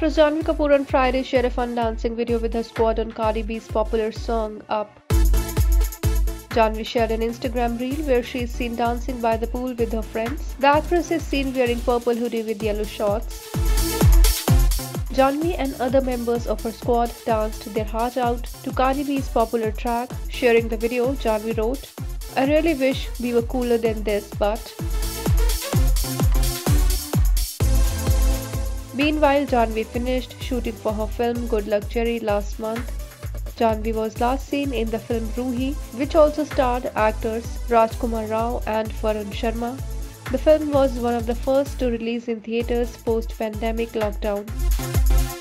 Actress Janhvi Kapoor on Friday shared a fun dancing video with her squad on Cardi B's popular song Up. Janhvi shared an Instagram reel where she is seen dancing by the pool with her friends. The actress is seen wearing purple hoodie with yellow shorts. Janhvi and other members of her squad danced their heart out to Cardi B's popular track. Sharing the video, Janhvi wrote, I really wish we were cooler than this, but Meanwhile, Janhvi finished shooting for her film Good Luck Jerry last month. Janhvi was last seen in the film Roohi, which also starred actors Rajkumar Rao and Varun Sharma. The film was one of the first to release in theaters post pandemic lockdown.